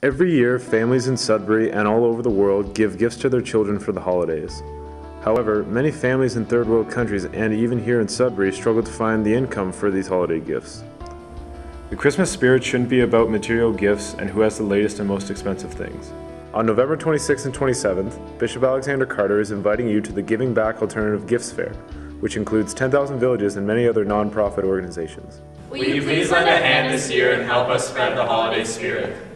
Every year, families in Sudbury and all over the world give gifts to their children for the holidays. However, many families in third world countries and even here in Sudbury struggle to find the income for these holiday gifts. The Christmas spirit shouldn't be about material gifts and who has the latest and most expensive things. On November 26th and 27th, Bishop Alexander Carter is inviting you to the Giving Back Alternative Gifts Fair, which includes 10,000 villages and many other nonprofit organizations. Will you please lend a hand this year and help us spread the holiday spirit?